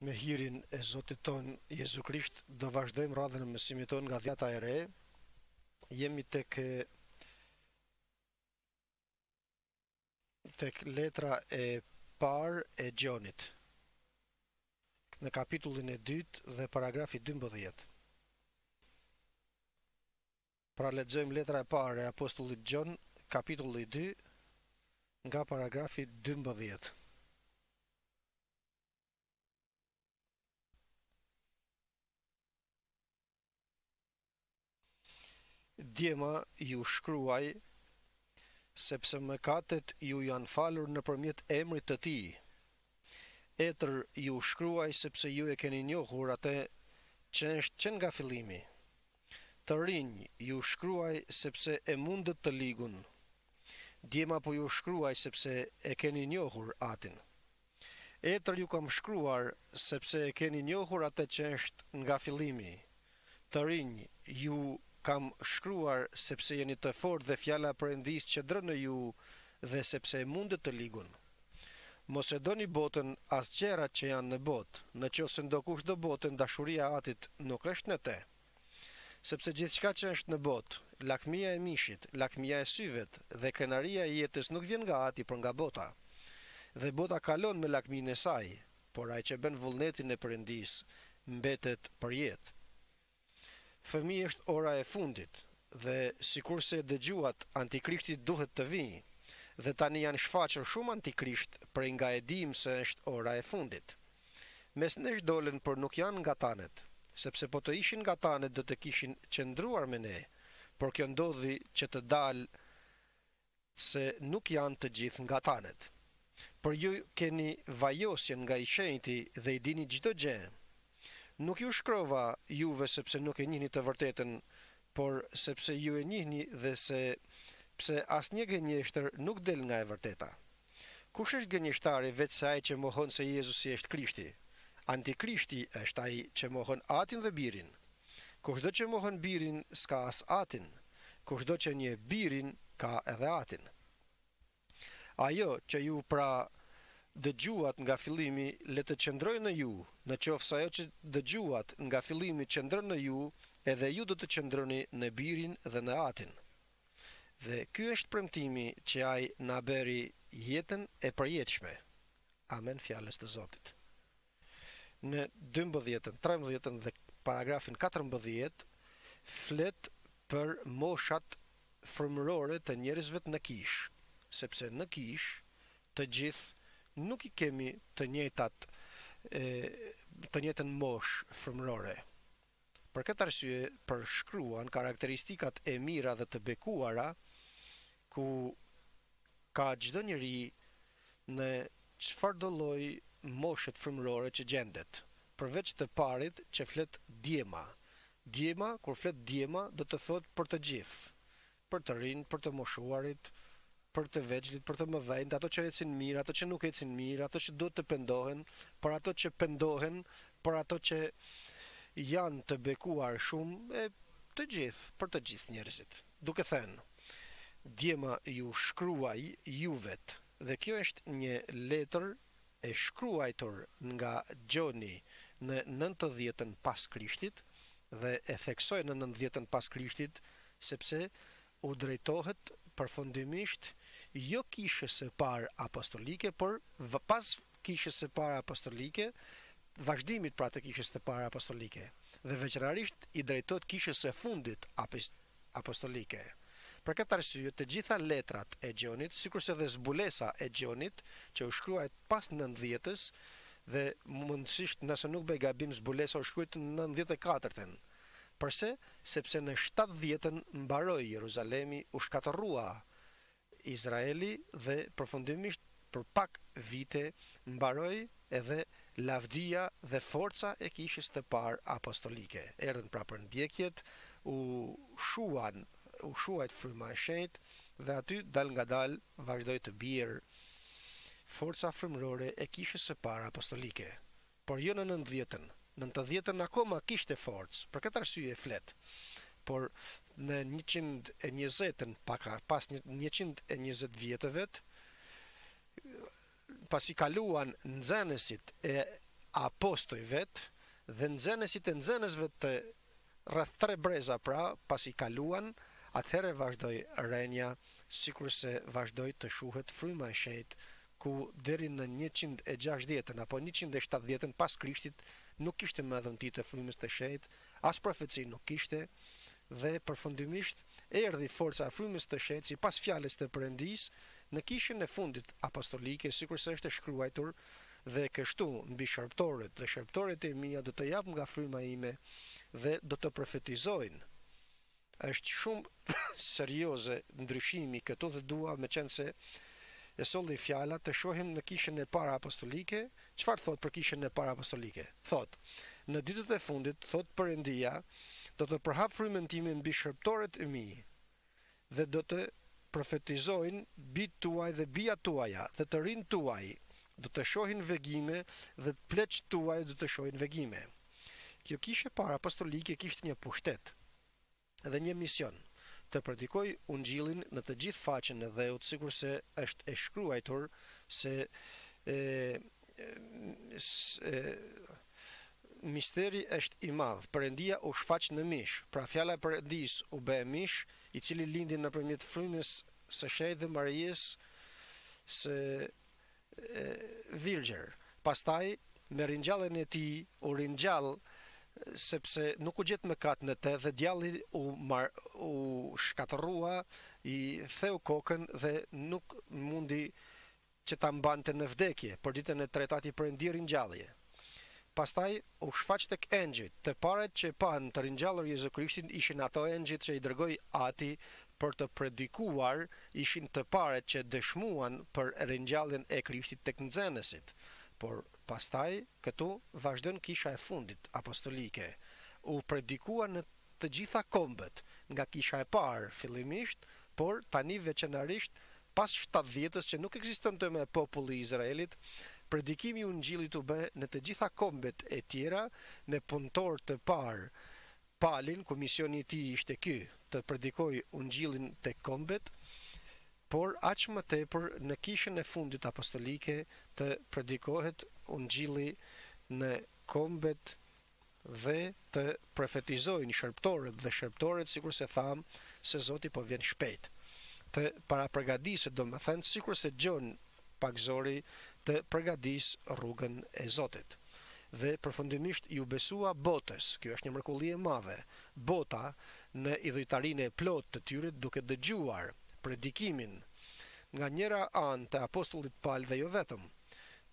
Me hirin e Zotit tonë Jezu Krisht do vazhdojmë radhën e mësimit tonë nga Dhjata e Re. Jemi tek tek letra e parë e Gjonit. Në kapitullin e dytë dhe paragrafi 12. Pra lexojmë letra e parë e apostullit Gjon, kapitulli dy, nga paragrafi dymbëdhjetë. Djema ju shkruaj Sepse mëkatet ju janë falur nëpërmjet emrit të Tij. Etër ju shkruaj sepse ju e keni njohur atë që është që nga fillimi. Të rinj ju shkruaj sepse e mundët të ligun. Djema po ju shkruaj sepse e keni njohur Atin. Etër ju kam shkruar sepse e keni njohur atë që është nga fillimi. Të rinj ju kam shkruar sepse jeni të fortë dhe fjala e Perëndisë qëndron në ju dhe sepse e mundët të ligun. Mos e doni botën as gjërat që janë në botë, në qoftë se ndokush do botën dashuria e Atit nuk është në te. Sepse gjithçka që është në botë, lakmia e mishit, lakmia e syvet dhe krenaria e jetës nuk vjen nga Ati por nga bota. Dhe bota kalon me lakminë e saj, por ai që bën vullnetin e Perëndisë mbetet përjetë. Fëmijë është ora e fundit dhe sikurse e dëgjuat antikrishti duhet të vijë dhe tani janë shfaqur shumë antikrishtë prej nga e dimë se është ora e fundit. Mes nesh dolën por nuk janë nga tanët, sepse po të ishin nga tanët do të kishin qëndruar me ne, por kjo ndodhi që të dalë se nuk janë të gjithë nga tanët. Por ju keni vajosjen nga i Shenjti dhe i dini çdo gjë. Nuk ju shkrova juve sepse nuk e njihni të vërtetën por sepse ju e njihni dhe sepse asnjë gënjeshtër nuk del nga e vërteta. Kush është gënjeshtari veçse ai që mohon se Jezusi është Krishti? Antikrishti është ai që mohon Atin dhe Birin. Kushdo që mohon Birin s'ka as Atin, kushdo që njeh Birin ka edhe Atin. Ajo që ju pra dëgjuat nga fillimi le të qëndrojë në ju, në qoftë se ajo që dëgjuat nga fillimi qëndron në ju, edhe ju do të qëndroni në Birin dhe në Atin. Dhe ky është premtimi që Ai na bëri jetën e përjetshme. Amen Fjalës të Zotit. Në dymbëdhjetën,, trembëdhjetën dhe paragrafin katërmbëdhjetë flet për moshat frymërore të njerëzvet në kishë, sepse në kishë të gjithë nuk i kemi të njëjtat të njëjtën moshë frymërore, Për këtë arsye përshkruan karakteristikat e mira dhe të bekuara që ka çdo njeri në çfarëdo lloj moshe frymërore që gjendet. Përveç të parit që flet djema. Djema, kur flet djema do të thotë për të gjithë. për të rinjtë, për të moshuarit, për të vegjlit, për të mëdhenjtë, ato që ecin mirë, ato që nuk ecin mirë, ato që duhet të pendohen, për ato që pendohen, për ato që janë të bekuar shumë, e të gjithë, për të gjithë njerëzit, duke thënë, Djema ju shkruaj juvet, dhe kjo është një letër, E shkruajtur nga Gjoni në nëntëdhjetën pas Krishtit, dhe e theksoj në nëntëdhjetën pas Krishtit, sepse u drejtohet përfundimisht jo kishës së parë apostolike, por pas kishës së parë apostolike, vazhdimit pra të kishës së parë apostolike, dhe veçanarisht i drejtohet kishës së fundit apostolike. Për këtë arsye, të gjitha letrat e Gjonit, sikurse dhe zbulesa e Gjonit, që u shkruajt pas nëntëdhjetës, dhe mundësisht nëse nuk bëj gabim zbulesa u shkruajt në nëntëdhjetë e katërtën. Përse? Sepse në shtatëdhjetën mbaroi Jeruzalemi, u shkatërrua Izraeli dhe përfundimisht për pak vite mbaroi edhe lavdia dhe forca e Kishës të Parë Apostolike. Erdhën pra përndjekjet, u shuan, u shuajt fryma e shenjtë dhe aty dalngadalë vazhdoi të bierë forca frymërore e Kishës së Parë Apostolike. por jo në nëntëdhjetën. Në nëntëdhjetën akoma kishte forcë, për këtë arsye flet. Por në njëqind e njëzetën, pak pas njëqind e njëzet vjetëvet, pasi kaluan nxënësit e apostojvet dhe nxënësit e nxënësve të rreth tre breza pra, pasi kaluan, atëherë vazhdoi rënia, sikurse vazhdoi të shuhet fryma e shenjtë ku deri në njëqind e gjashtëdhjetën apo njëqind e shtatëdhjetën pas Krishtit nuk kishte më dhënti të Frymës të Shenjtë, as profeci nuk kishte, dhe përfundimisht erdhi forca e Frymës të Shenjtë sipas fjalës të Perëndisë në kishën e fundit apostolike sikurse është e shkruajtur dhe kështu mbi shërbëtorët dhe shërbëtoret e mia do të jap nga Fryma ime dhe do të profetizojnë. Është shumë serioze ndryshimi këtu dhe dua meqenëse e solli fjala të shohim në Kishën e Parë Apostolike çfarë thotë për Kishën e Parë Apostolike. Thotë, Në ditët e fundit, thotë Perëndia, do të përhap frymën time mbi shërbëtorët e mi dhe do të profetizojnë bijtë tuaj dhe bijat tuaja dhe të rinjtë tuaj do të shohin vegime dhe pleqtë tuaj do të shohin vegime. Kjo Kishë e parë apostolike kishte një pushtet dhe një mision, të predikojë Ungjillin në të gjithë faqen e dheut sikurse është e shkruajtur se e, e, misteri është i madh, Perëndia u shfaq në mish, pra fjala e Perëndisë u bë mish, i cili lindi nëpërmjet frymës së shenjtë dhe Maries së Virgjër. Pastaj, me ringjalljen e tij, u ringjall, sepse nuk u gjet mëkat në të dhe djalli u u shkatërrua, i theu kokën dhe nuk mundi që ta mbante në vdekje, por ditën e tretë Ati Perëndi e ringjalli. Pastaj, U shfaq tek engjëjt. Të parët që e panë të ringjallur Jezu Krishtin ishin ato engjëjt që i dërgoi Ati për të predikuar, ishin të parët që dëshmuan për ringjalljen e Krishtit tek nxënësit. Por pastaj këtu vazhdon kisha e fundit apostolike, U predikua në. të gjitha kombet, nga kisha e parë fillimisht, por tani veçanarisht pas shtatëdhjetës që nuk ekzistonte më populli i Izraelit, predikimi i Ungjillit u bë në të gjitha kombet e tjera me punëtor të parë Palin, ku misioni i tij ishte ky, të predikojë Ungjillin tek kombet, por aq më tepër në kishën e fundit apostolike të predikohet Ungjilli në kombet dhe të profetizojnë shërbtorët dhe shërbtoret sikurse thamë se Zoti po vjen shpejt. Të parapërgadisë domethënë sikurse Gjon Pagëzori të përgadisë rrugën e Zotit. Dhe përfundimisht iu besua botës, kjo është një mrekulli e madhe, bota në idhujtarinë e plotë të tyre duke dëgjuar predikimin nga njëra anë të apostullit Pal dhe jo vetëm,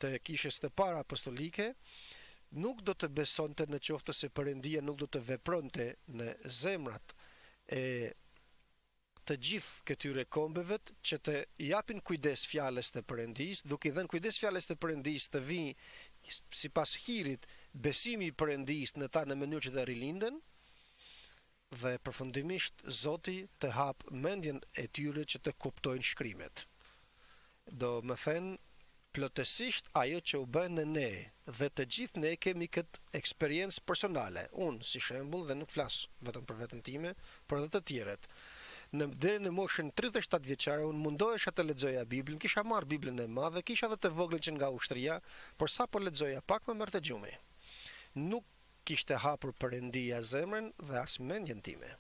të kishës të parë apostolike, nuk do të besonte në qoftë se Perëndia nuk do të vepronte në zemrat e të gjithë këtyre kombeve që të japin kujdes fjalës të Perëndisë, duke i dhënë kujdes fjalës të Perëndisë të vijë sipas hirit besimi i Perëndisë në ta në mënyrë që të rilinden, Dhe përfundimisht Zoti të hap mendjen e tyre që të kuptojnë shkrimet. Domethënë plotësisht ajo që u bë në ne dhe të gjithë ne e kemi këtë eksperiencë personale, unë si shembull dhe nuk flas vetëm për veten time, por edhe të tjerët. Në deri në moshën tridhjetë e shtatë vjeçare unë mundohesha të lexoja Biblën, kisha marrë Biblën e madhe, kisha edhe të voglen që nga ushtria, por sapo lexoja pak më merrte gjumi. Nuk Kishte hapur Perëndia zemrën dhe as mendjen time.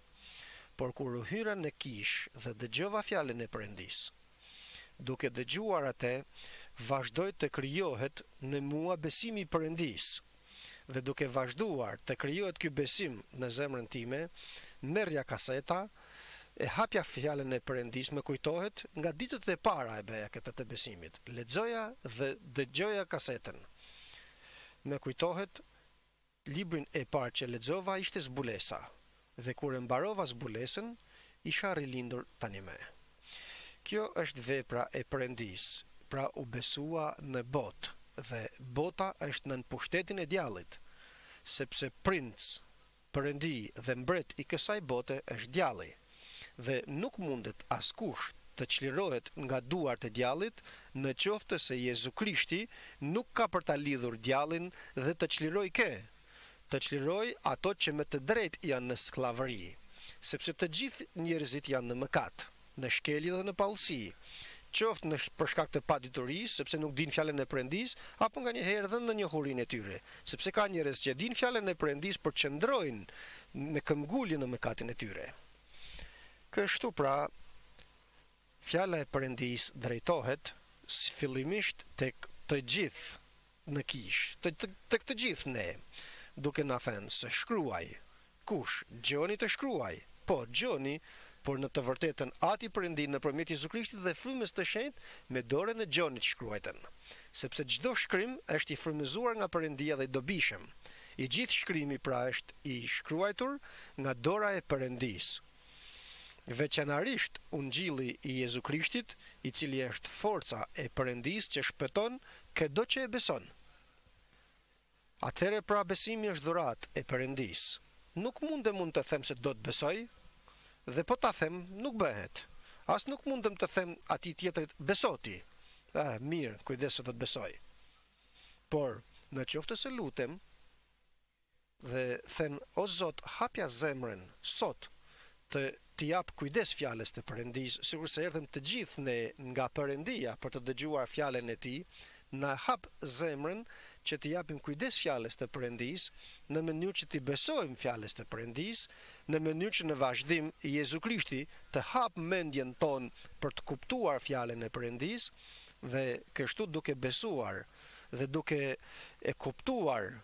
Por kur u hyra në kishë dhe dëgjova fjalën e Perëndisë. Duke dëgjuar atë, vazhdoi të krijohet në mua besimi i Perëndisë. Dhe duke vazhduar të krijohet ky besim në zemrën time, merrja kaseta, e hapja fjalën e Perëndisë, më kujtohet, nga ditët e para e bëja këtë të besimit, lexoja dhe dëgjoja kasetën. Më kujtohet, librin e parë që lexova ishte Zbulesa dhe kur e mbarova Zbulesën, isha rilindur tanimë. Kjo është vepra e Perëndisë, pra u besua në botë dhe bota është nën pushtetin e djallit, sepse princ Perëndi dhe Mbret i kësaj bote është Djalli, dhe nuk mundet askush të çlirohet nga duart e Djallit në qoftë se Jezu Krishti nuk ka për ta lidhur Djallin dhe të çlirojë kë? Të çlirojë ato që me të drejtë janë në skllavëri, sepse të gjithë njerëzit janë në mëkat. në shkelje dhe në pallësi, qoftë për shkak të paditurisë, sepse nuk dinë fjalën e Perëndisë, apo nganjëherë dhe në njohurinë e tyre, sepse ka njerëz që e dinë fjalën e Perëndisë por qëndrojnë me këmbgulje në mëkatin e tyre. Kështu pra, fjala e Perëndisë drejtohet fillimisht tek të gjithë, në kishë tek të gjithë ne duke na thënë se shkruaj kush Gjoni të shkruaj po Gjoni por në të vërtetën Ati Perëndi nëpërmjet Jezu Krishtit dhe Frymës të Shenjtë me dorën e Gjonit shkruajtën sepse çdo shkrim është i frymëzuar nga Perëndia dhe i dobishëm i gjithë shkrimi pra është i shkruajtur nga dora e Perëndisë. Veçanarisht ungjilli i Jezu Krishtit, i cili është forca e Perëndisë që shpëton këdo që e beson. Atëherë pra besimi është dhuratë e Perëndisë. Nuk mundem unë të them se do të besoj, dhe po ta them, nuk bëhet. As nuk mundem të them atij tjetrit beso ti. Eh, mirë, kujdes se do të besoj. Por, në qoftë se lutem, dhe them o Zot hapja zemrën sot të t'i japë kujdes fjalës të Perëndisë sikurse erdhëm të gjithë ne nga Perëndia për të dëgjuar fjalën e tij na hap zemrën që t'i japim kujdes fjalës të Perëndisë në mënyrë që t'i besojmë fjalës të Perëndisë në mënyrë që në vazhdim Jezu Krishti të hapë mendjen tonë për të kuptuar fjalën e Perëndisë dhe kështu duke besuar dhe duke e kuptuar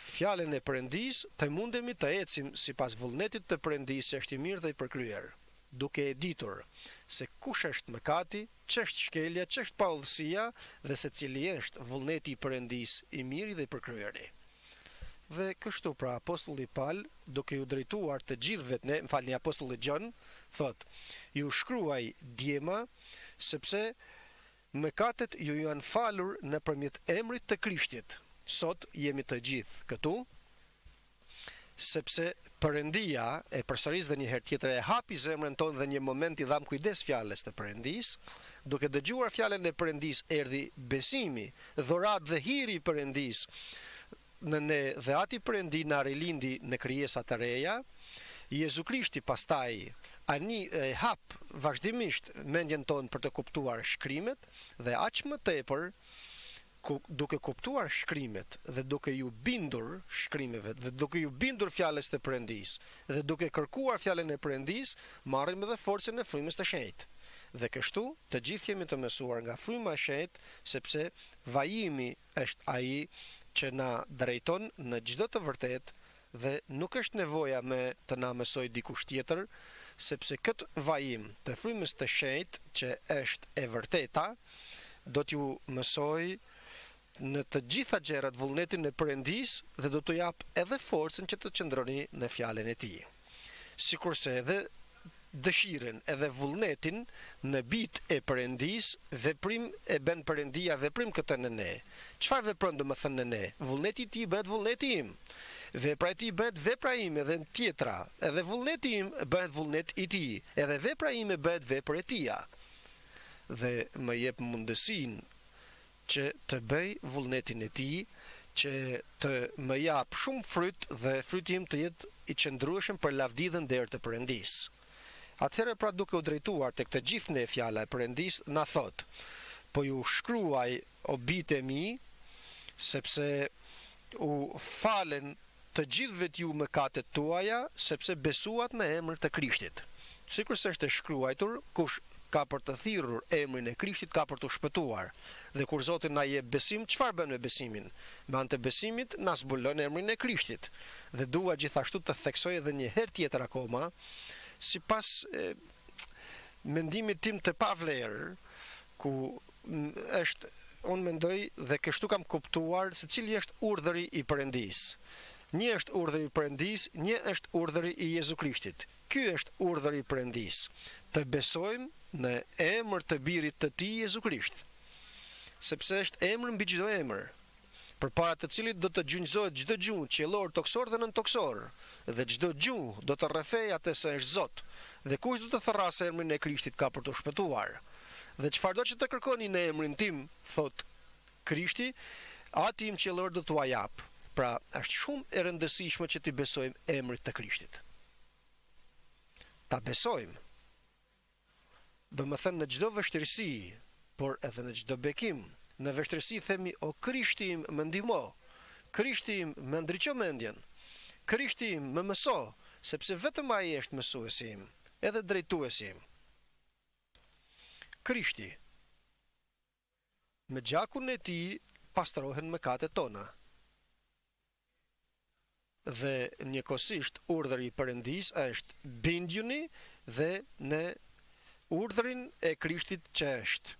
Fjalën e Perëndisë të mundemi të ecim sipas vullnetit të Perëndisë është i mirë dhe i përkryer, duke e ditur se kush është mëkati, ç'është shkelja, ç'është paudhësia dhe se cili është vullneti i Perëndisë, i miri dhe i përkryeri. Dhe kështu pra apostulli Pal, duke iu drejtuar të gjithë vetë ne, më falni apostulli Gjon, thotë, Ju shkruaj, djema, sepse, Mëkatet ju janë falur nëpërmjet emrit të Krishtit. Sot jemi të gjithë këtu sepse Perëndia e përsëris dhe një herë tjetër e hapi zemrën tonë dhe një moment i dhamë kujdes fjalës të Perëndisë. Duke dëgjuar fjalën e Perëndisë erdhi besimi, dhuratë dhe hiri i Perëndisë në ne dhe ati Perëndi na rilindi në krijesa të reja, Jezu Krishti pastaj ani e hap vazhdimisht mendjen tonë për të kuptuar Shkrimet dhe aq më tepër ku duke kuptuar Shkrimet dhe duke iu bindur Shkrimeve dhe duke iu bindur Fjalës të Perëndisë dhe duke kërkuar Fjalën e Perëndisë marrim edhe forcën e Frymës të Shenjtë dhe kështu të gjithë jemi të mësuar nga Fryma e Shenjtë sepse vajimi Është Ai që na drejton në çdo të vërtetë dhe nuk është nevoja më të na mësojë dikush tjetër, sepse këtë vajim të Frymës të Shenjtë që është e vërteta, do t'ju mësojë në të gjitha gjërat vullnetin e Perëndisë dhe do t'ju japë edhe forcën që të qëndroni në Fjalën e Tij. sikurse edhe dëshirën edhe vullnetin në bijt e perëndisë veprim e bën perëndia veprim këtë në ne çfarë vepron domethënë në ne vullneti i tij bëhet vullneti im vepra e tij bëhet vepra ime dhe tjetra edhe vullneti im bëhet vullnet i tij edhe vepra ime bëhet vepër e tija dhe më jep mundësinë që të bëj vullnetin e Tij, që të jap shumë fryt dhe fryti im të jetë i qëndrueshëm për lavdi dhe nder të Perëndisë. Atëherë pra duke u drejtuar tek të gjithë ne fjala e Perëndisë na thotë, Po ju shkruaj, o bijtë e mi, sepse u falën Të gjithë vetë ju mëkatet tuaja, sepse besuat në emër të Krishtit. Sikurse është e shkruajtur, Kush ka për të thirrur emrin e Krishtit ka për t'u shpëtuar. Dhe kur Zoti na jep besim, çfarë bën me besimin? Me anë të besimit na zbulon emrin e Krishtit. Dhe dua gjithashtu të theksoj edhe një herë tjetër akoma, sipas mendimit tim të pavlerë, ku Është unë mendoj dhe kështu kam kuptuar se cili është urdhëri i Perëndisë. Një është urdhëri i Perëndisë, një është urdhëri i Jezu Krishtit. Ky është urdhëri i Perëndisë, të besojmë në emër të Birit të Tij Jezu Krisht, sepse është emër mbi çdo emër. përpara të cilit do të gjunjëzohet çdo gju qiellor, tokësor dhe nëntokësor, dhe çdo gjuhë do të rrëfejë atë se është Zot, dhe kush do të thërrasë emrin e Krishtit ka për t'u shpëtuar. Dhe çfarëdo që të kërkoni në emrin tim, thotë Krishti, Ati im qiellor do t'ua japë. Pra, është shumë e rëndësishme që t'i besojmë emrit të Krishtit. Ta besojmë. Domethënë në çdo vështirësi, por edhe në çdo bekim, në vështirësi themi o Krishti im më ndihmo, Krishti im më ndriço mendjen, Krishti im më mëso, sepse vetëm Ai është mësuesi im, edhe drejtuesi im. Krishti. Me gjakun e tij pastrohen mëkatet tona. Dhe njëkohësisht urdhëri i Perëndisë është, Bindjuni dhe në urdhrin e Krishtit që është,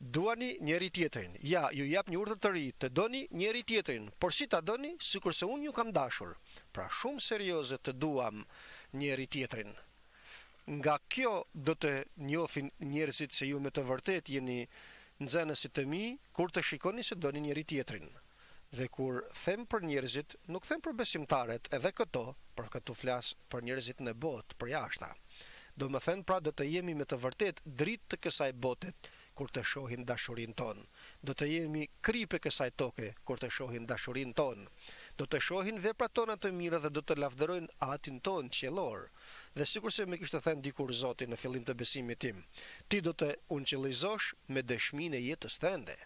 Duani njëri-tjetrin. Ja, ju jap një urdhër të ri, të doni njëri-tjetrin, por si ta doni, sikurse unë ju kam dashur. Pra, shumë serioze të duam njëri-tjetrin. Nga kjo do të njohin njerëzit se ju me të vërtetë jeni nxënësit e mi, kur të shikoni se doni njëri-tjetrin. Dhe kur them për njerëzit, nuk them për besimtarët, edhe këto, por këtu flas për njerëzit në botë, përjashta. Domethënë pra do të jemi me të vërtetë dritë të kësaj bote, kur të shohin dashurinë tonë. Do të jemi kripë e kësaj toke kur të shohin dashurinë tonë. Do të shohin veprat tona të mira dhe do të lavdërojnë Atin tonë qiellor. Dhe sikurse më kishte thënë dikur Zoti në fillim të besimit tim, Ti do të ungjillëzosh me dëshminë e jetës tënde.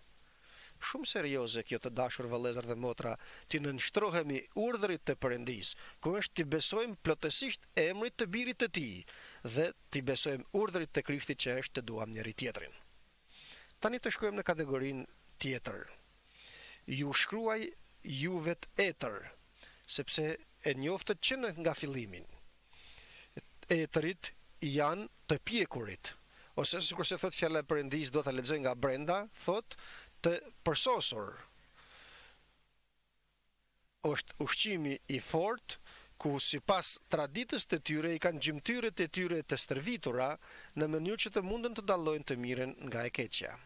Shumë serioze kjo të dashur vëllezër dhe motra t'i nënshtrohemi urdhërit të Perëndisë ku është t'i besojmë plotësisht emrit të birit të tij dhe t'i besojmë urdhërit të Krishtit që është të duam njëri tjetrin tani të shkojmë në kategorinë tjetër ju shkruaj juvet etër sepse e njoftët që nga fillimin. Etërit janë të pjekurit, ose sikurse thotë fjala e Perëndisë, do ta lexoj nga brenda, thotë të përsosur. Është ushqimi i fortë ku sipas traditës të tyre i kanë gjymtyrët e tyre të stërvitura në mënyrë që të munden të dallojnë të mirën nga e keqja.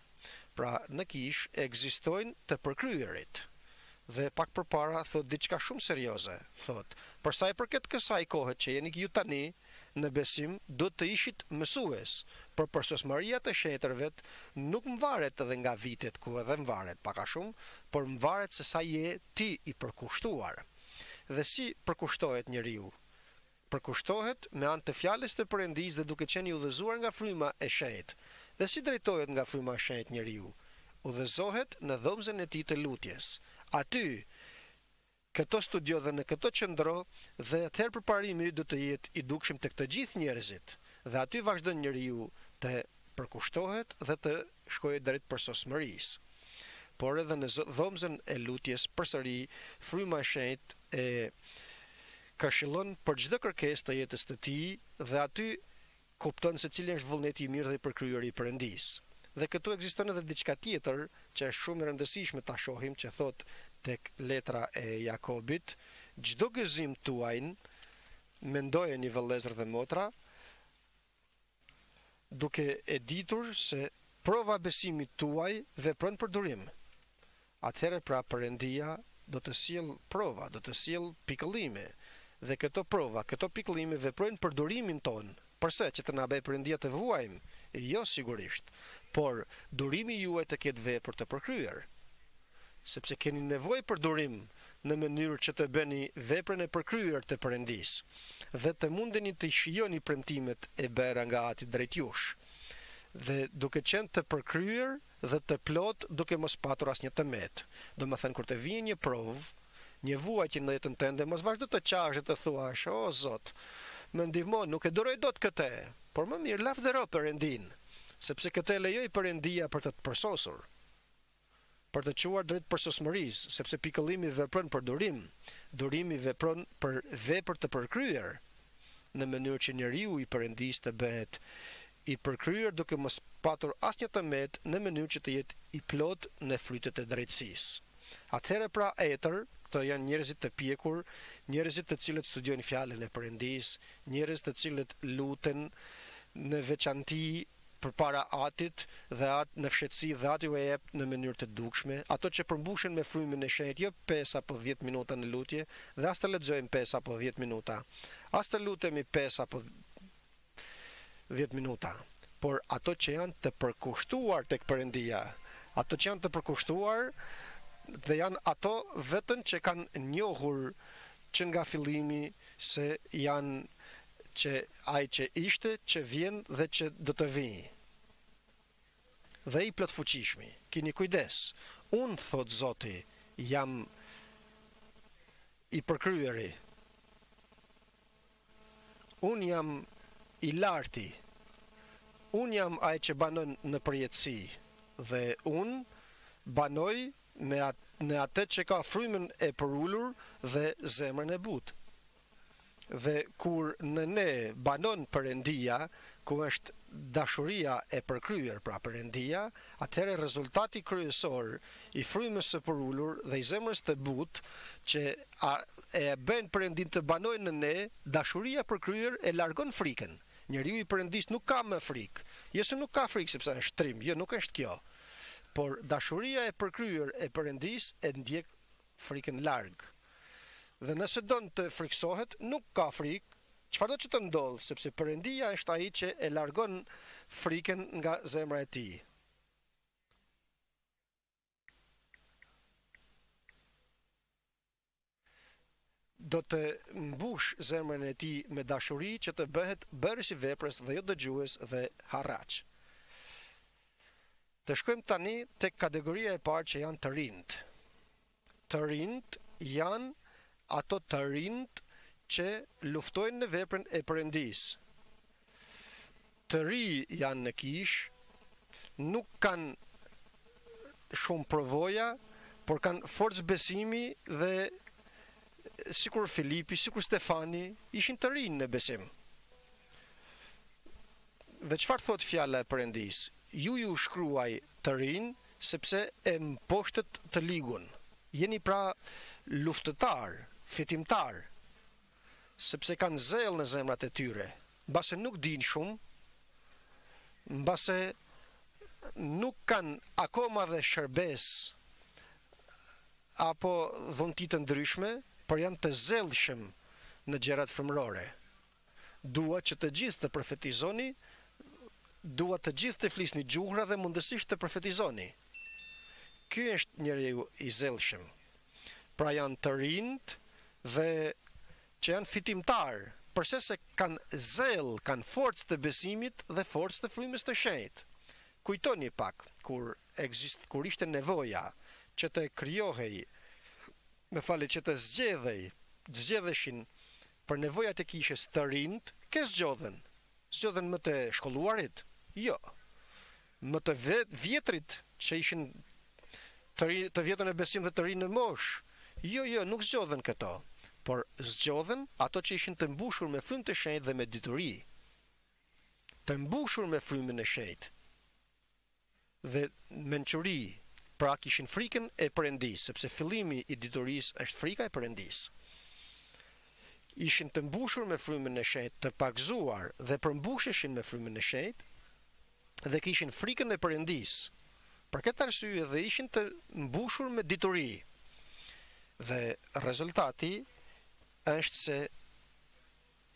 Pra, në kishë ekzistojnë të përkryerit. Dhe pak përpara thotë diçka shumë serioze, thotë, Për sa i përket kësaj kohe që jeni ju tani në besim, duhet të ishit mësues, por përsosmëria e të shenjtërvet nuk mvaret edhe nga vitet ku edhe mvaret pak a shumë, por mvaret se sa je ti i përkushtuar. Dhe si përkushtohet njeriu? Përkushtohet me anë të Fjalës të Perëndisë dhe duke qenë i udhëzuar nga Fryma e Shenjtë. Dhe si drejtohet nga Fryma e Shenjtë njeriu? Udhëzohet në dhomëzën e tij të lutjes. Aty Këto studio dhe në këto qëndro dhe atëherë përparimi yt do të jetë i dukshëm tek të gjithë njerëzit dhe aty vazhdon njeriu të përkushtohet dhe të shkojë drejt përsosmërisë. Por edhe në dhomëzën e lutjes përsëri Fryma e Shenjtë e këshillon për çdo kërkesë të jetës të tij dhe aty kupton se cili është vullneti i mirë dhe i përkryer i Perëndisë. Dhe këtu ekziston edhe diçka tjetër që është shumë e rëndësishme ta shohim që thotë tek letra e Jakobit, Çdo gëzim tuajin, mendojeni vëllezër dhe motra, duke e ditur se prova e besimit tuaj vepron për durim, atëherë pra Perëndia do të sjellë prova, do të sjellë pikëllime, dhe këto prova, këto pikëllime veprojnë për durimin tonë. Përse? Që të na bëjë Perëndia të vuajmë? Jo sigurisht, por durimi juaj të ketë vepër të përkryer. sepse keni nevojë për durim në mënyrë që të bëni veprën e përkryer të Perëndisë dhe të mundeni të shijoni premtimet e bëra nga Ati drejt jush, dhe duke qenë të përkryer dhe të plotë duke mos patur asnjë të metë. Domethënë kur të vijë një provë, një vuajtje në jetën tënde, mos vazhdo të qash dhe të thuash, O Zot, më ndihmo, nuk e duroj dot këtë, por më mirë lavdëro Perëndinë, sepse këtë e lejoi Perëndia për të të përsosur. për të çuar drejt përsosmërisë, sepse pikëllimi vepron për durim, durimi vepron për vepër të përkryer, në mënyrë që njeriu i Perëndisë të bëhet i përkryer duke mos patur asnjë të metë në mënyrë që të jetë i plotë në frytet e drejtësisë. Atëherë pra etër, këto janë njerëzit të pjekur, njerëzit të cilët studiojnë Fjalën e Perëndisë, njerëz të cilët luten në veçanti, përpara Atit në fshehtësi dhe Ati ua jep në mënyrë të dukshme, ato që përmbushen me Frymën e Shenjtë jo pesë apo dhjetë minuta në lutje dhe as të lexojmë pesë apo dhjetë minuta, as të lutemi pesë apo dhjetë minuta, por ato që janë të përkushtuar tek Perëndia, ato që janë të përkushtuar dhe janë ato vetëm që kanë njohur që nga fillimi se janë që ai që ishte, që vjen dhe që do të vijë, dhe i Plotfuqishmi, kini kujdes, unë, thotë Zoti, jam i Përkryeri, unë jam i Larti, unë jam ai që banon në përjetësi dhe unë banoj në atë që ka frymën e përulur dhe zemrën e butë. Dhe kur në ne banon Perëndia, ku është dashuria e përkryer, pra Perëndia, atëherë rezultati kryesor i frymës së përulur dhe i zemrës të butë që e bën Perëndinë të banojë në ne, dashuria e përkryer e largon frikën. Njeriu i Perëndisë nuk ka më frikë. Jo se nuk ka frikë sepse është trim, jo nuk është kjo. Por dashuria e përkryer e Perëndisë e ndjek frikën larg. Dhe nëse don të frikësohet, nuk ka frikë, çfarëdo që të ndodhë, sepse Perëndia është ai që e largon frikën nga zemra e tij. do të mbushë zemrën e tij me dashuri që të bëhet bërës i veprës dhe jo dëgjues dhe harraç. Të shkojmë tani tek kategoria e parë që janë të rinjtë. Të rinjtë janë ato të rinjtë që luftojnë në veprën e Perëndisë. Të rinj janë në kishë, nuk kanë shumë përvoja, por kanë forcë besimi dhe sikur Filipi, sikur Stefani, ishin të rinj në besim. Dhe çfarë thotë fjala e Perëndisë? Ju ju shkruaj të rinj, sepse e mposhtët të ligun. Jeni pra luftëtarë, fitimtarë. sepse kanë zell në zemrat e tyre, mbase nuk dinë shumë, mbase nuk kanë akoma dhe shërbesë apo dhunti të ndryshme, por janë të zellshëm në gjërat frymërore. Dua që të gjithë të profetizoni, dua të gjithë të flisni gjuhëra dhe mundësisht të profetizoni. Ky është njeriu i zellshëm. pra janë të rinjtë dhe që janë fitimtarë, përse se kanë zell, kanë forcë të besimit dhe forcë të frymës të shenjtë. Kujtoni pak, kur ekzist, kur ishte nevoja që të krijohej, më falni që të zgjedhej, zgjedheshin për nevojat e kishës të rinjtë, kë zgjodhën? Zgjodhën më të shkolluarit? Jo. Më të vjetrit që ishin të rinj, të vjetër në besim dhe të rinj në moshë. Jo, jo, nuk zgjodhën këto, por zgjodhën ato që ishin të mbushur me Frymë të Shenjtë dhe me dituri. Të mbushur me Frymën e Shenjtë dhe mençuri, pra kishin frikën e Perëndisë, sepse fillimi i diturisë është frika e Perëndisë. Ishin të mbushur me Frymën e Shenjtë, të pagëzuar dhe përmbusheshin me Frymën e Shenjtë, dhe kishin frikën e Perëndisë, për këtë arsye dhe ishin të mbushur me dituri. Dhe rezultati është se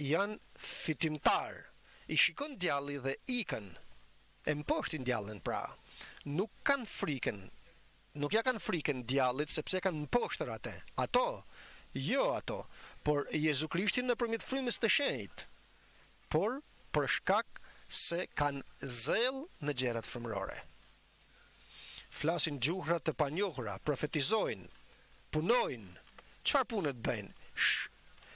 janë fitimtar. I shikon djalli dhe ikën. E mposhtin djallin pra. Nuk kanë frikën. Nuk ja kanë frikën djallit sepse e kanë mposhtër atë. Ato, jo ato, por Jezu Krishti nëpërmjet frymës të shenjtë. por për shkak se kanë zell në gjërat frymërore. Flasin gjuhra të panjohura, profetizojnë, punojnë, çfarë punët bëjnë, sh,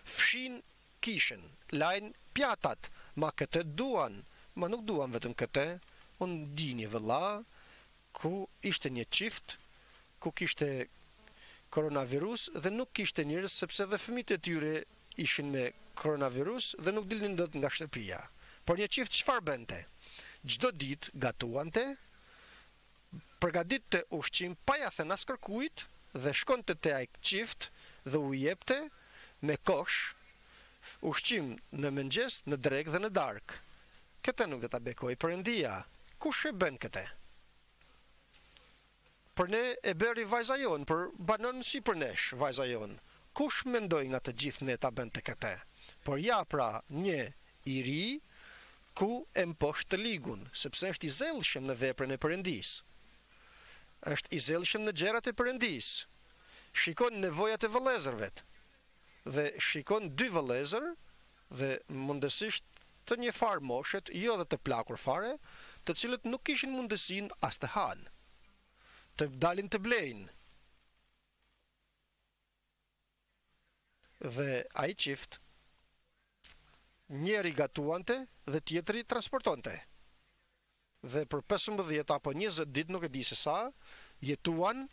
fshijnë kishën, lajnë pjatat, ma këtë duan, ma nuk duan vetëm këtë, unë di një vëlla, ku ishte një çift, ku kishte koronavirus dhe nuk kishte njerëz sepse dhe fëmijët e tyre ishin me koronavirus dhe nuk dilnin dot nga shtëpia. Por një çift çfarë bënte? Çdo ditë gatuante, përgatitte ushqim pa ia thënë askërrkujt dhe shkonte te ai çift dhe u jepte me kosh ushqim në mëngjes, në drekë dhe në darkë. Këtë nuk do ta bekojë Perëndia. Kush e bën këtë? Për ne e bëri vajza jonë, por banon sipër nesh, vajza jonë. Kush mendoi nga të gjithë ne ta bënte këtë? Por ja pra një i ri ku e mposht të ligun, sepse është i zellshëm në veprën e Perëndisë. Është i zellshëm në gjërat e Perëndisë. Shikon nevojat e vëllezërvet. Dhe shikon dy vëllezër dhe mundësisht të një farë moshet jo dhe të plakur fare, të cilët nuk kishin mundësinë as të hanë. Të dalin të blejnë. Dhe ai çift njëri gatuante dhe tjetri transportonte. dhe për pesëmbëdhjetë apo njëzet ditë, nuk e di se sa, jetuan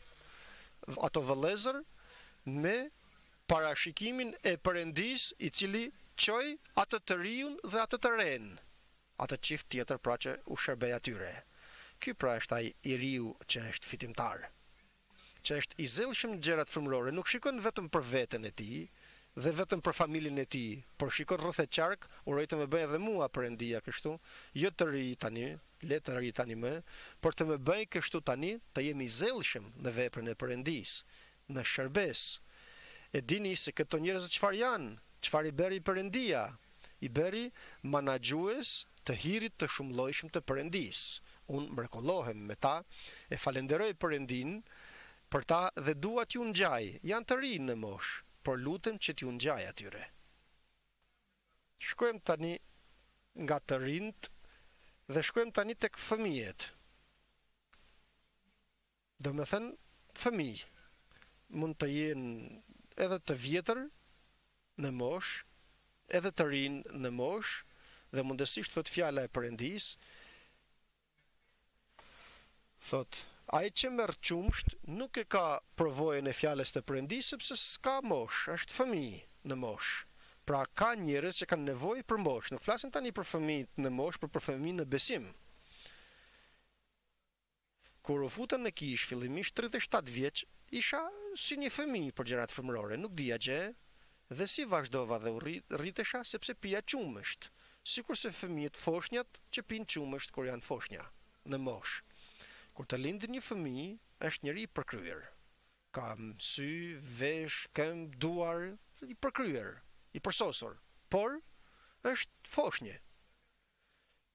ato vëllezër me parashikimin e Perëndisë i cili çoi atë të riun dhe atë të renë, atë çift tjetër pra që u shërbeu atyre. Ky pra është ai i riu që është fitimtar. që është i zellshëm në gjërat frymërore, nuk shikon vetëm për veten e tij dhe vetëm për familjen e tij, por shikon rreth e qark, uroj të më bëjë edhe mua Perëndia kështu, jo të ri tani, le të ri tani më, por të më bëjë kështu tani, të jem i zellshëm në veprën e Perëndisë, në shërbesë. E dini se këto njerëz çfarë janë, çfarë i bëri Perëndia? i bëri manaxhues të hirit të shumëllojshëm të Perëndisë. Unë mrekullohem me ta, e falënderoj Perëndinë për ta dhe dua t'u ngjaj, janë të rinj në moshë, por lutem që t'u ngjaj atyre. Shkojmë tani nga të rinjtë dhe shkojmë tani tek fëmijët. Domethënë, fëmijë mund të jenë edhe të vjetër në moshë, edhe të rinj në moshë dhe mundësisht thotë fjala e Perëndisë, thotë, Ai që merr qumësht nuk e ka përvojën e fjalës të Perëndisë sepse s'ka moshë, është fëmijë në moshë. Pra ka njerëz që kanë nevojë për moshë, nuk flasim tani për fëmijët në moshë, por për fëmijë në besim. Kur u futa në kishë fillimisht tridhjetë e shtatë vjeç, isha si një fëmijë për gjërat frymërore, nuk dija gjë dhe si vazhdova dhe rritesha sepse pija qumësht, sikurse fëmijët foshnjat që pinë qumësht kur janë foshnja, në moshë. Kur të lindë një fëmijë, është njeri i përkryer. Ka sy, veshë, këmbë, duar, i përkryer, i përsosur, por është foshnje.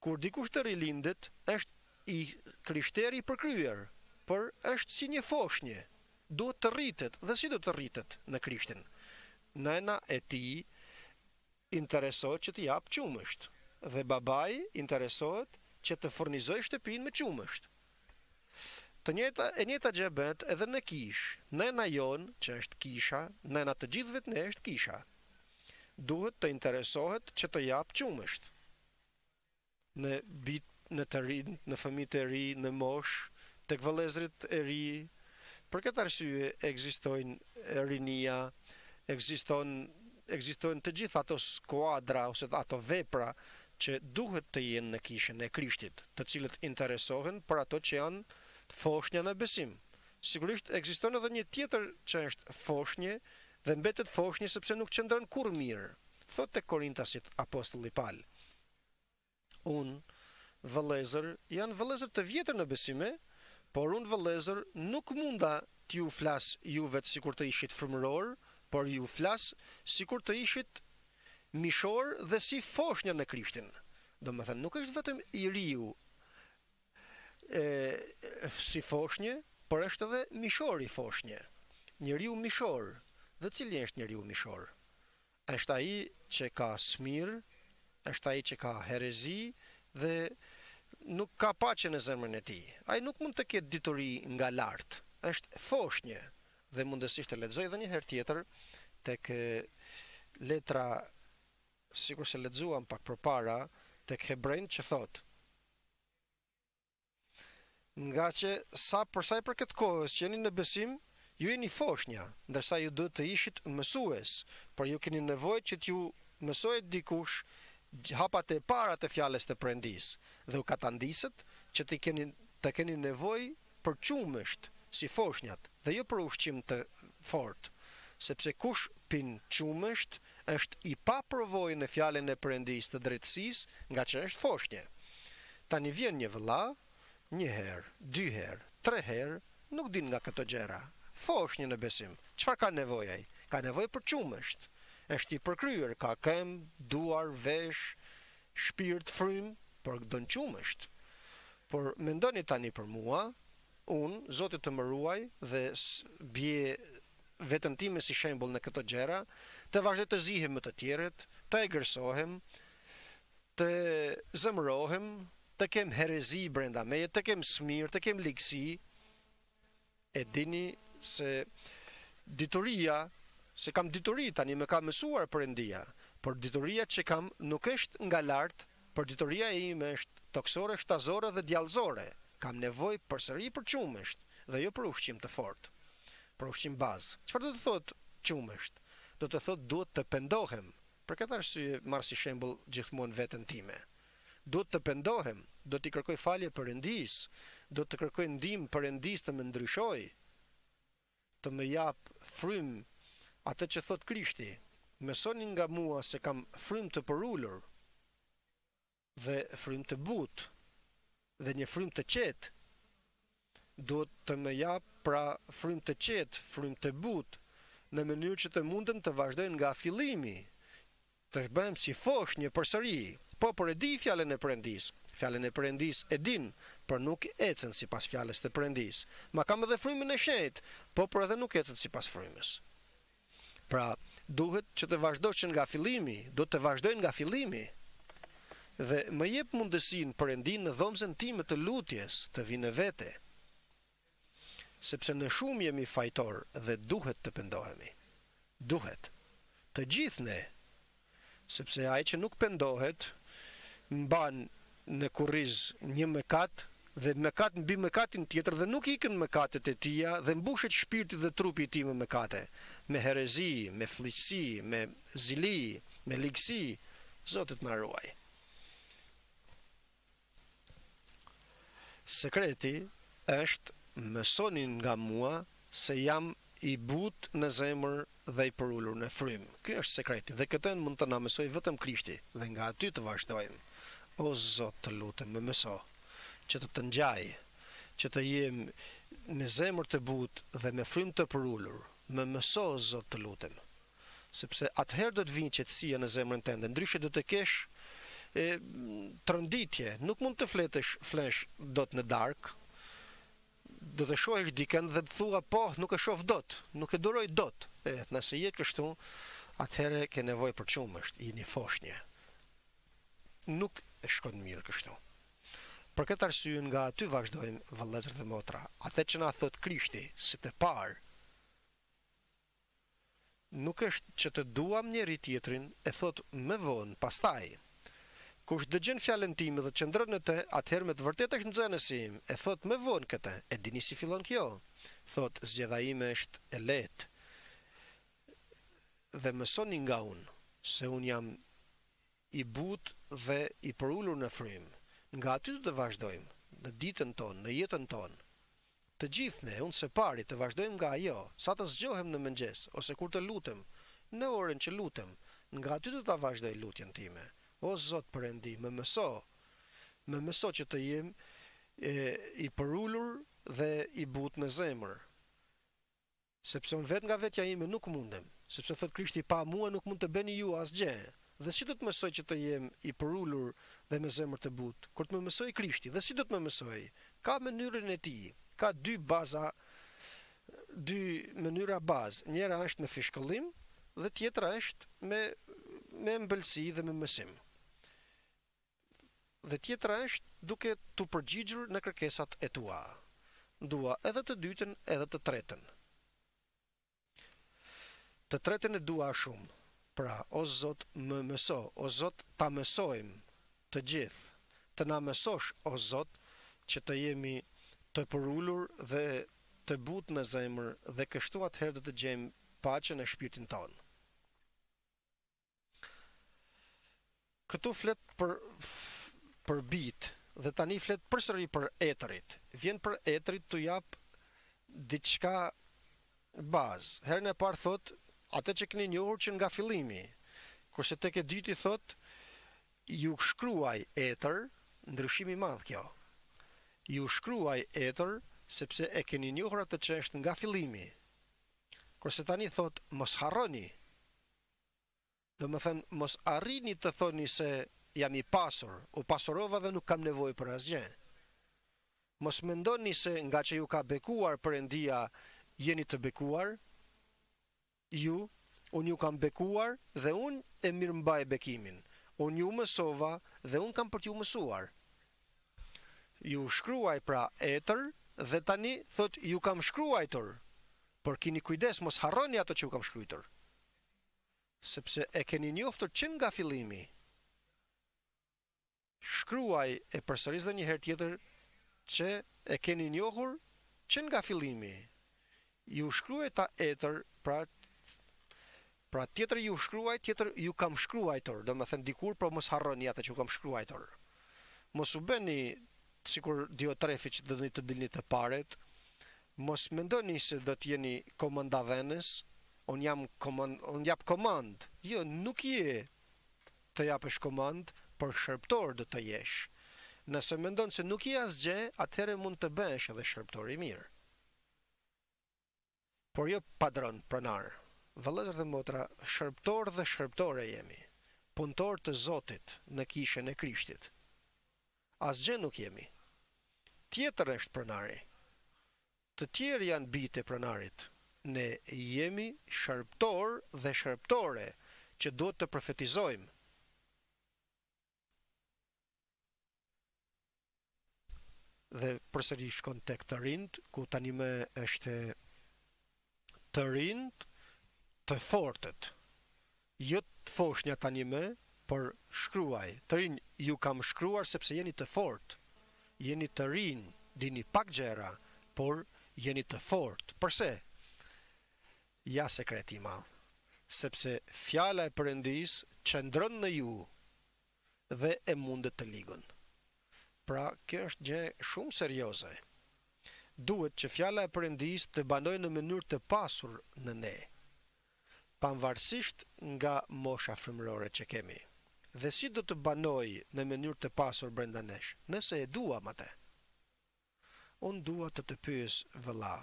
Kur dikush të rilindet, është i krishteri i përkryer, por është si një foshnje, duhet të rritet, dhe si do të rritet në Krishtin? Nëna e tij interesohet që t'i japë qumësht, dhe babai interesohet që të furnizojë shtëpinë me qumësht. Të njëjta, e njëjta gjë bëhet edhe në kishë. Nëna jonë, që është kisha, nëna e të gjithëve ne është kisha. Duhet të interesohet që të japë qumësht. Në bijtë, në të rinjtë, në fëmijët e ri, në moshë, tek vëllezërit e ri. Për këtë arsye ekzistojnë rinia, ekziston, ekzistojnë të gjitha ato skuadra ose ato vepra që duhet të jenë në Kishën e Krishtit, të cilët interesohen për ato që janë foshnja në besim. Sigurisht, ekziston edhe një tjetër që është foshnje dhe mbetet foshnje sepse nuk qëndron kurrë mirë. Thotë tek Korintasit apostulli Pal, Unë, vëllezër, janë vëllezër të vjetër në besim, por unë, vëllezër, nuk munda t'ju flas juvet sikur të ishit frymërorë, por ju flas sikur të ishit mishorë dhe si foshnja në Krishtin. Domethënë, nuk është vetëm i riu e, si foshnje, por është edhe mishori foshnje. Njeriu mishor. Dhe cili është njeriu mishor? Është ai që ka smirë, është ai që ka herezi dhe nuk ka paqe në zemrën e tij. Ai nuk mund të ketë dituri nga lart. Është foshnje. dhe mundësisht të lexoj edhe një herë tjetër tek letra sikurse lexuam pak përpara tek Hebrenjtë që thotë ngaqë sa për sa i përket kohës që jeni në besim, ju jeni foshnja, ndërsa ju duhet të ishit mësues, por ju keni nevojë që t'ju mësojë dikush hapat e para të fjalës të Perëndisë dhe u katandisët që të keni të keni nevojë për qumësht si foshnjat dhe jo për ushqim të fortë, sepse kush pin qumësht është i paprovuar në fjalën e Perëndisë të drejtësisë, ngaqë është foshnje. Tani vjen një vëlla, një herë, dy herë, tre herë, nuk din nga këto gjëra, foshnje në besim, çfarë ka nevojë ai? Ka nevojë për qumësht, është i përkryer, ka këmbë, duar, veshë, Shpirt, frymë, por don qumësht. Por mendoni tani për mua, unë, Zoti të më ruaj dhe bie veten time si shembull në këto gjëra, të vazhdoj të zihem me të tjerët, të egërsohem, të zemërohem, të kem herezi brenda meje, të kem smirë, të kem ligësi, E dini se dituria, se kam dituri tani më ka mësuar Perëndia, por dituria që kam nuk është nga lart, por dituria e ime është tokësore, shtazore dhe djallëzore. Kam nevojë përsëri për qumësht dhe jo për ushqim të fortë. Për ushqim bazë. Çfarë do të thotë qumësht? Do të thotë duhet të pendohem. Për këtë arsye marr si shembull gjithmonë veten time. Do të pendohem, do t'i kërkoj falje Perëndisë, do të kërkoj ndihmë Perëndisë të më ndryshojë, të më japë frymë, atë që thotë Krishti, Mësoni nga mua se kam frymë të përulur dhe frymë të butë dhe një frymë të qetë. duhet të më japë pra frymë të qetë, frymë të butë, në mënyrë që të mundem të vazhdoj nga fillimi, të bëhem si foshnjë përsëri. Po, por e di Fjalën e Perëndisë. Fjalën e Perëndisë e din, por nuk ecën sipas Fjalës të Perëndisë. Ma kam edhe Frymën e Shenjtë, po, por edhe nuk ecën sipas Frymës. Pra, duhet që të vazhdosh që nga fillimi, duhet të vazhdoj nga fillimi. Dhe më jep mundësinë Perëndia në dhomëzen time të lutjes, të vi në vete. Sepse në shumë jemi fajtor dhe duhet të pendohemi. Duhet. Të gjithë ne. Sepse ai që nuk pendohet, mban në kurriz një mëkat dhe mëkat mbi mëkatin tjetër dhe nuk ikën mëkatet e tija dhe mbushet shpirti dhe trupi i tij me mëkate, me herezi, me flliqësi, me zili, me ligësi, Zoti të na ruajë. Sekreti është mësoni nga mua se jam i butë në zemër dhe i përulur në frymë. Ky është sekreti dhe këtë mund të na mësojë vetëm Krishti dhe nga aty të vazhdojmë. O Zot të lutem më mëso që të të ngjaj, që të jem me zemër të butë dhe me frymë të përulur. Më mëso Zot të lutem. sepse atëherë do të vijë qetësia në zemrën tënde, ndryshe do të kesh e, tronditje, nuk mund të fletësh, flesh dot në darkë, do të shohësh dikënd dhe të thua po, nuk e shoh dot, nuk e duroj dot. E, nëse je kështu, atëherë ke nevojë për qumësht, jeni foshnje. Nuk e shkon mirë kështu. Për këtë arsye nga aty vazhdojmë vëllezër dhe motra. Atë që na thotë Krishti, si të parë, Nuk është që të duam njëri-tjetrin, e thotë më vonë pastaj. Kush dëgjon fjalën time dhe qëndron në të, atëherë me të vërtetë është nxënësi im, e thotë më vonë këtë. E dini si fillon kjo? Thotë, Zgjedha ime është e lehtë dhe mësoni nga unë, se unë jam i butë dhe i përulur në frymë. Nga aty do të vazhdojmë, në ditën tonë, në jetën tonë. Të gjithë ne, unë së pari, të vazhdojmë nga ajo, sa të zgjohem në mëngjes, ose kur të lutem, në orën që lutem, nga aty do ta vazhdoj lutjen time. O Zot Perëndi, më mëso, më mëso që të jem i përulur dhe i butë në zemër. Sepse unë vetë nga vetja ime nuk mundem, sepse thotë Krishti pa mua nuk mund të bëni ju asgjë. Dhe si do të mësoj që të jem i përulur dhe me zemër të butë, kur të më mësojë Krishti? Dhe si do të më mësojë? Ka mënyrën e tij. Ka dy baza dy mënyra bazë, njëra është me fishkëllim dhe tjetra është me me ëmbëlsi dhe me mësim. dhe tjetra është duke t'u përgjigjur në kërkesat e tua. Dua edhe të dytën edhe të tretën. Të tretën e dua shumë. Pra, o Zot, më mëso, o Zot, ta mësojmë të gjithë, të na mësosh, o Zot, që të jemi të përulur dhe të butë në zemër dhe kështu atëherë do të gjejmë paqen e shpirtit tonë. Këtu flet për për bijtë dhe tani flet përsëri për etërit. Vjen për etërit t'u japë diçka bazë. Herën e parë thotë atë që keni njohur që nga fillimi. Kurse tek e dyta thotë ju shkruaj etër, ndryshim i madh kjo. Ju shkruaj etër sepse e keni njohur atë që është nga fillimi. Kurse tani thotë mos harroni Domethënë mos arrini të thoni se jam i pasur, u pasurova dhe nuk kam nevojë për asgjë. Mos mendoni se ngaqë ju ka bekuar Perëndia jeni të bekuar ju, unë ju kam bekuar dhe unë e mirëmbaj bekimin, unë ju mësova dhe unë kam për t'ju mësuar. Ju shkruaj pra etër dhe tani thotë ju kam shkruajtur, Por kini kujdes mos harroni ato që ju kam shkruajtur, sepse e keni njoftur që nga fillimi. Shkruaj e përsëris dhe një herë tjetër që e keni njohur që nga fillimi. Ju shkruajta etër, pra Pra tjetër ju shkruaj, tjetër ju kam shkruajtur, domethënë dikur, por mos harroni atë që u kam shkruajtur. Mos u bëni sikur Diotrefi që doni të dilni të parët, mos mendoni se do të jeni komandadhënës, unë jam komandë, unë jap komandë, jo, nuk je të japësh komandë, por shërbëtor do të jesh. Nëse mendon se nuk je asgjë, atëherë mund të bëhesh edhe shërbëtor i mirë. por jo padron, pronar, vëllezër dhe motra, shërbëtorë dhe shërbëtore jemi, punëtorë të Zotit në kishën e Krishtit. Asgjë nuk jemi. Tjetër është pronari. Të tjerë janë bijtë e pronarit. Ne jemi shërbëtorë dhe shërbëtore që duhet të profetizojmë. dhe përsëri shkon tek të rinjtë, ku tani më është të rinjtë, të fortët. Jo te foshnja tani më, por shkruaj. Të rinj ju kam shkruar sepse jeni të fortë. Jeni të rinj, dini pak gjëra, por jeni të fortë. Përse? Ja sekreti i madh, sepse fjala e Perëndisë qëndron në ju dhe e mundet të ligun. Pra, kjo është gjë shumë serioze. Duhet që fjala e Perëndisë të banojë në mënyrë të pasur në ne, pavarësisht nga mosha frymërore që kemi. Dhe si do të banojë në mënyrë të pasur brenda nesh? Nëse e duam atë. Unë dua të të pyes, vëlla,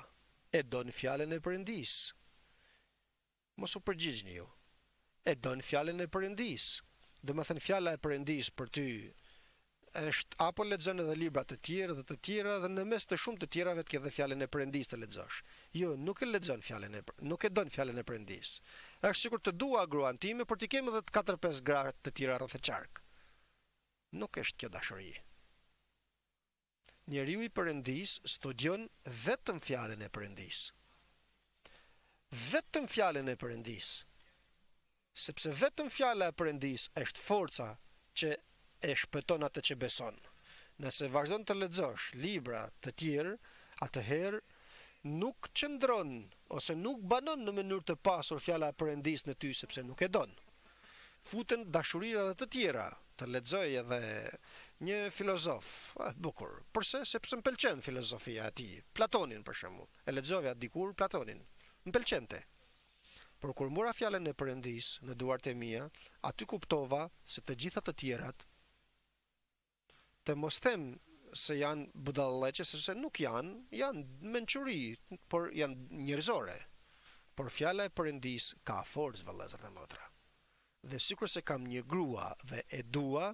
e don Fjalën e Perëndisë? Mos u përgjigjni ju. E don Fjalën e Perëndisë? Domethënë Fjala e Perëndisë për ty është apo lexon edhe libra të tjerë dhe të tjera dhe në mes të shumë të tjerave të ke dhe Fjalën e Perëndisë të lexosh. Jo, nuk e lexon Fjalën e, nuk e don Fjalën e Perëndisë. Është sikur të dua gruan time por t'i kem edhe katër pesë gra të tjera rreth e qark. Nuk është kjo dashuri. Njeriu i Perëndisë studion vetëm Fjalën e Perëndisë. Vetëm Fjalën e Perëndisë. Sepse vetëm Fjala e Perëndisë është forca që e shpëton atë që beson. Nëse vazhdon të lexosh libra të tjerë, atëherë nuk qëndron ose nuk banon në mënyrë të pasur Fjala e Perëndisë në ty sepse nuk e don. Futen dashurira edhe të tjera, të lexoj edhe një filozof, ah, bukur. Përse? Sepse më pëlqen filozofia e tij. Platonin, për shembull. E lexoja dikur Platonin. Më pëlqente. Por kur mora fjalën e Perëndisë në duart e mia, aty kuptova se të gjitha të tjerat, Të mos them se janë budallëqe sepse nuk janë, janë mençuri, por janë njerëzore. Por fjala e Perëndisë ka forcë vëllezër dhe motra. Dhe sikurse kam një grua dhe e dua,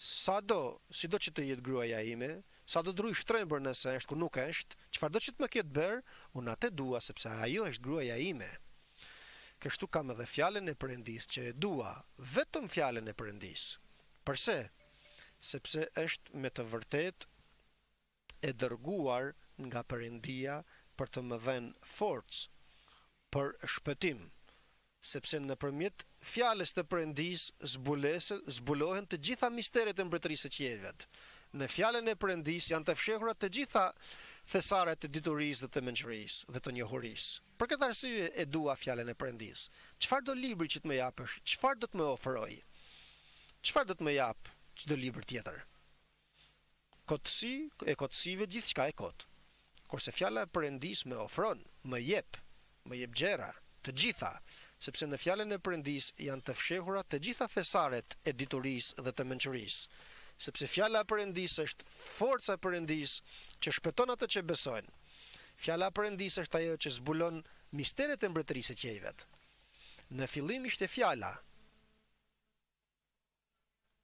sado, sido që të jetë gruaja ime, sado të rrojë shtrembër nëse është kur nuk është, çfarëdo që të më ketë bërë, unë atë e dua sepse ajo është gruaja ime. Kështu kam edhe fjalën e Perëndisë që e dua, vetëm fjalën e Perëndisë. Përse? sepse është me të vërtetë e dërguar nga Perëndia për të më dhënë forcë për shpëtim, sepse nëpërmjet fjalës të Perëndisë zbulesen, zbulohen të gjitha misteret e Mbretërisë së Qiejvet. Në fjalën e Perëndisë janë të fshehura të gjitha thesaret të diturisë dhe të mençurisë dhe të njohurisë. Për këtë arsye e dua fjalën e Perëndisë. Çfarëdo libri që të më japësh, çfarë do të më ofrojë? Çfarë do të më japë çdo libër tjetër? Kotësi e kotësive gjithçka e kotë. Kurse fjala e Perëndisë më ofron, më jep, më jep gjëra, të gjitha, sepse në fjalën e Perëndisë janë të fshehura të gjitha thesaret e diturisë dhe të mençurisë, sepse fjala e Perëndisë është forca e Perëndisë që shpëton atë që besojnë. Fjala e Perëndisë është ajo që zbulon misteret e mbretërisë së qiejvet. Në fillim ishte fjala.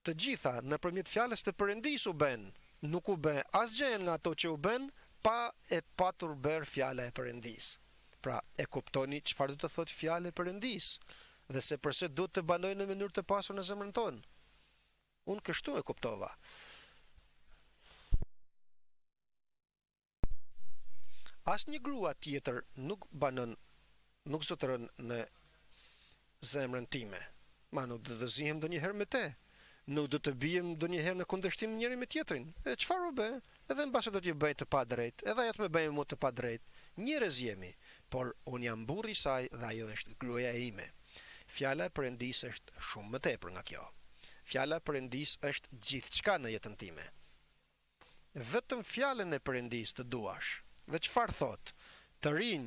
Të gjitha nëpërmjet fjalës të Perëndisë u bënë, nuk u bë asgjë nga ato që u bënë pa e patur bërë fjala e Perëndisë. Pra, e kuptoni çfarë do të thotë fjalë e Perëndisë dhe se përse duhet të banojë në mënyrë të pasur në zemrën tonë. Unë kështu e kuptova. Asnjë grua tjetër nuk banon, nuk zotëron në zemrën time. Ma nuk do të zihem ndonjëherë me te, nuk do të biem ndonjëherë në kundërshtim njëri me tjetrin. E çfarë u bë, edhe mbase do t'i bëj të padrejtë, edhe ajo të më bëjë mua të padrejtë, njerëz jemi, por unë jam burri i saj dhe ajo është gruaja e ime. Fjala e Perëndisë është shumë më tepër nga kjo. Fjala e Perëndisë është gjithçka në jetën time. Vetëm fjalën e Perëndisë të duash. Dhe çfarë thotë, Të rinj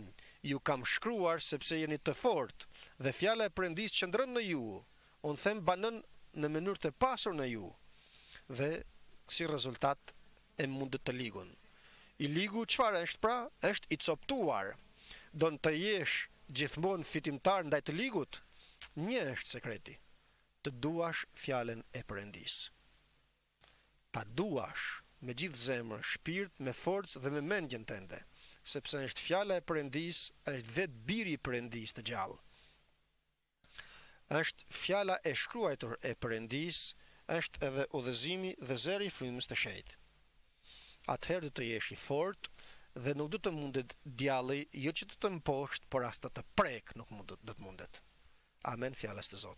ju kam shkruar sepse jeni të fortë dhe fjala e Perëndisë qëndron në ju. Unë them banon në mënyrë të pasur në ju dhe si rezultat e mundet të ligun. I ligu çfarë është pra? Është i copëtuar. Don të jesh gjithmonë fitimtar ndaj të ligut? Një është sekreti, të duash fjalën e Perëndisë. Ta duash me gjithë zemër, shpirt, me forcë dhe me mendjen tënde, sepse është Fjala e Perëndisë, është vetë Biri i Perëndisë të gjallë. Është Fjala e shkruajtur e Perëndisë, është edhe udhëzimi dhe zëri i Frymës të Shenjtë. Atëherë do të jesh i fortë dhe nuk do të mundet djalli jo që të të mposhtë por as të të prekë nuk do të mundet. Amen fjalës të Zotit.